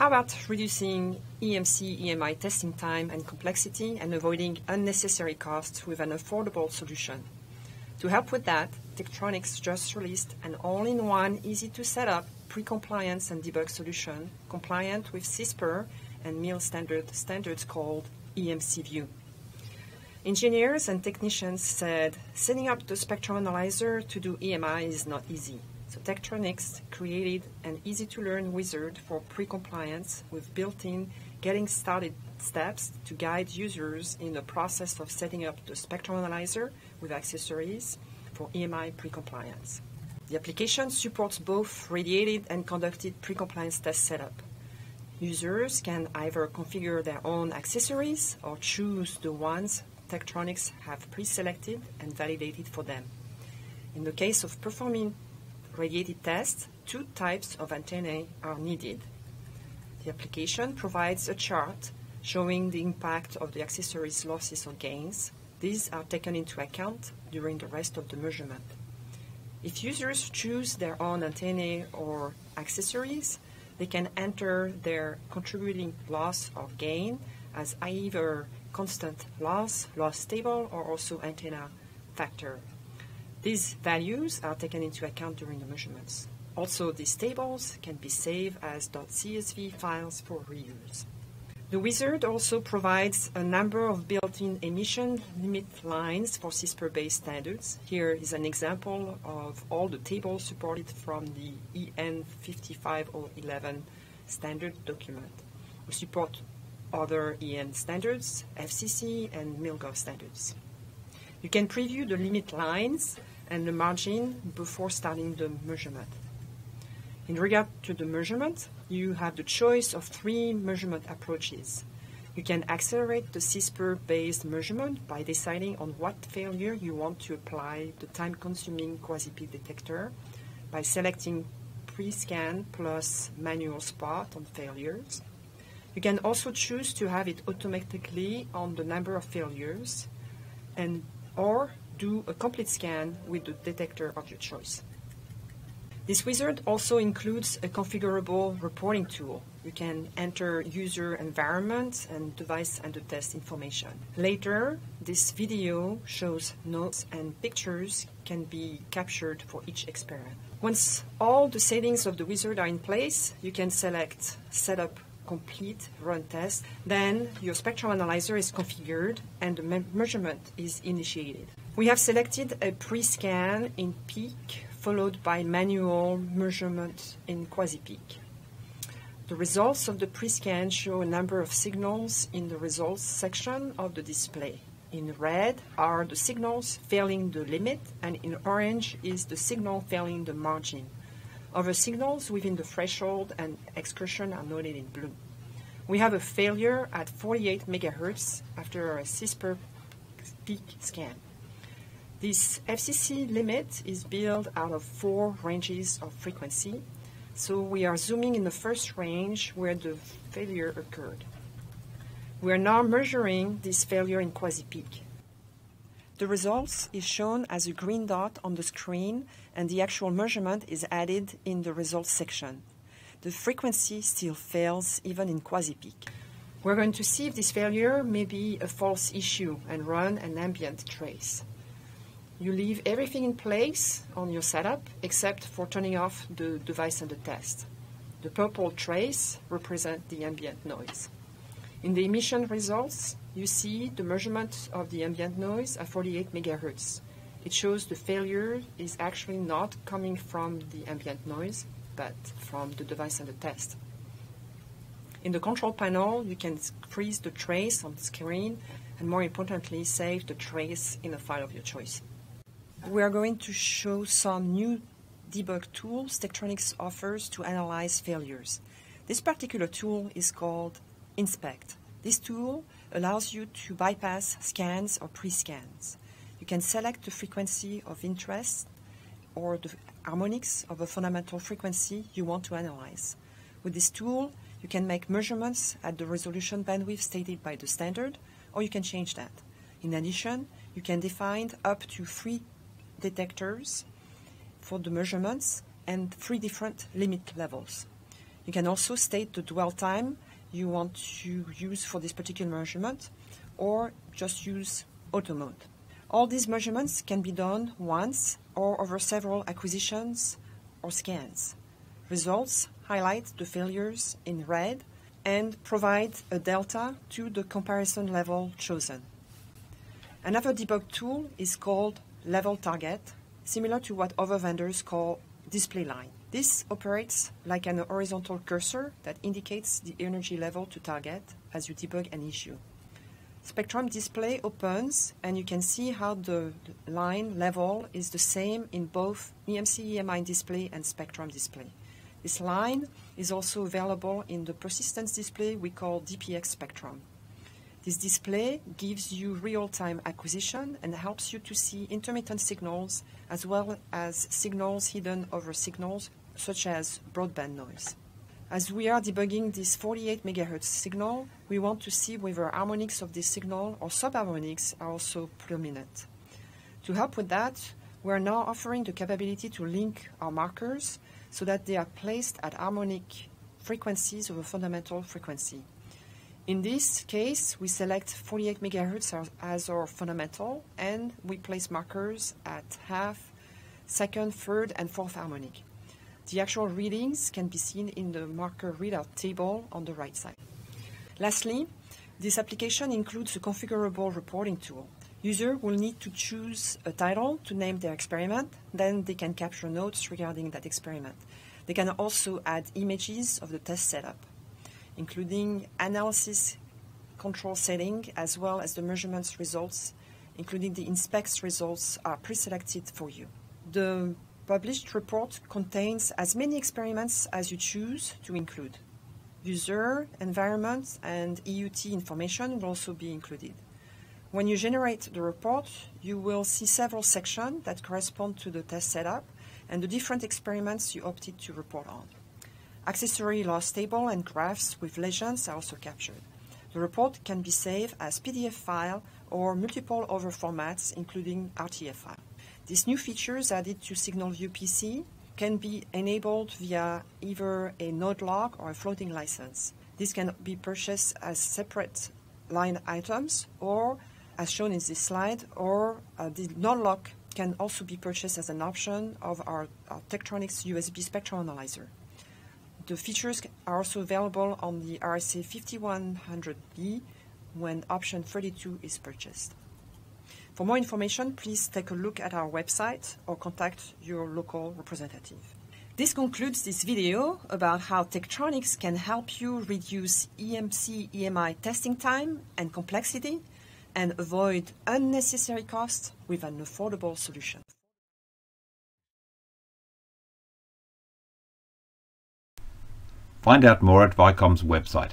How about reducing EMC EMI testing time and complexity and avoiding unnecessary costs with an affordable solution? To help with that, Tektronix just released an all-in-one, easy-to-set-up pre-compliance and debug solution compliant with CISPR and MIL standard standards called EMCVu. Engineers and technicians said setting up the spectrum analyzer to do EMI is not easy. So Tektronix created an easy-to-learn wizard for pre-compliance with built-in getting started steps to guide users in the process of setting up the spectrum analyzer with accessories for EMI pre-compliance. The application supports both radiated and conducted pre-compliance test setup. Users can either configure their own accessories or choose the ones Tektronix have pre-selected and validated for them. In the case of performing radiated tests, two types of antennae are needed. The application provides a chart showing the impact of the accessories losses or gains. These are taken into account during the rest of the measurement. If users choose their own antennae or accessories, they can enter their contributing loss or gain as either constant loss, loss table, or also antenna factor. These values are taken into account during the measurements. Also, these tables can be saved as .csv files for reuse. The wizard also provides a number of built-in emission limit lines for CISPR-based standards. Here is an example of all the tables supported from the EN 55011 standard document. We support other EN standards, FCC, and MILGov standards. You can preview the limit lines and the margin before starting the measurement. In regard to the measurement, you have the choice of three measurement approaches. You can accelerate the CISPR-based measurement by deciding on what failure you want to apply the time-consuming quasi-peak detector by selecting pre-scan plus manual spot on failures. You can also choose to have it automatically on the number of failures and or do a complete scan with the detector of your choice. This wizard also includes a configurable reporting tool. You can enter user environment and device under test information. Later, this video shows notes and pictures can be captured for each experiment. Once all the settings of the wizard are in place, you can select Setup Complete Run Test. Then your spectrum analyzer is configured and the me measurement is initiated. We have selected a pre-scan in peak followed by manual measurement in quasi-peak. The results of the pre-scan show a number of signals in the results section of the display. In red are the signals failing the limit, and in orange is the signal failing the margin. Other signals within the threshold and excursion are noted in blue. We have a failure at 48 MHz after a CISPR peak scan. This FCC limit is built out of four ranges of frequency. So we are zooming in the first range where the failure occurred. We are now measuring this failure in quasi-peak. The results is shown as a green dot on the screen and the actual measurement is added in the results section. The frequency still fails even in quasi-peak. We're going to see if this failure may be a false issue and run an ambient trace. You leave everything in place on your setup except for turning off the device under test. The purple trace represents the ambient noise. In the emission results, you see the measurement of the ambient noise at 48 MHz. It shows the failure is actually not coming from the ambient noise, but from the device under test. In the control panel, you can freeze the trace on the screen and more importantly, save the trace in a file of your choice we are going to show some new debug tools Tektronix offers to analyze failures. This particular tool is called Inspect. This tool allows you to bypass scans or pre-scans. You can select the frequency of interest or the harmonics of a fundamental frequency you want to analyze. With this tool, you can make measurements at the resolution bandwidth stated by the standard, or you can change that. In addition, you can define up to three detectors for the measurements and three different limit levels. You can also state the dwell time you want to use for this particular measurement or just use auto mode. All these measurements can be done once or over several acquisitions or scans. Results highlight the failures in red and provide a delta to the comparison level chosen. Another debug tool is called level target, similar to what other vendors call display line. This operates like an horizontal cursor that indicates the energy level to target as you debug an issue. Spectrum display opens and you can see how the line level is the same in both EMC EMI display and Spectrum display. This line is also available in the persistence display we call DPX Spectrum. This display gives you real-time acquisition and helps you to see intermittent signals as well as signals hidden over signals such as broadband noise. As we are debugging this 48 MHz signal, we want to see whether harmonics of this signal or subharmonics are also prominent. To help with that, we are now offering the capability to link our markers so that they are placed at harmonic frequencies of a fundamental frequency. In this case, we select 48 MHz as our fundamental and we place markers at half, second, third, and fourth harmonic. The actual readings can be seen in the marker readout table on the right side. Lastly, this application includes a configurable reporting tool. User will need to choose a title to name their experiment, then they can capture notes regarding that experiment. They can also add images of the test setup including analysis control setting as well as the measurements results, including the inspects results are pre-selected for you. The published report contains as many experiments as you choose to include. User, environment, and EUT information will also be included. When you generate the report, you will see several sections that correspond to the test setup and the different experiments you opted to report on. Accessory loss table and graphs with legends are also captured. The report can be saved as PDF file or multiple other formats, including RTF file. These new features added to SignalVu PC can be enabled via either a node lock or a floating license. This can be purchased as separate line items or, as shown in this slide, or uh, the node lock can also be purchased as an option of our, our Tektronix USB spectrum analyzer. The features are also available on the RSA 5100B when option 32 is purchased. For more information, please take a look at our website or contact your local representative. This concludes this video about how Tektronix can help you reduce EMC EMI testing time and complexity and avoid unnecessary costs with an affordable solution. Find out more at Vicom's website.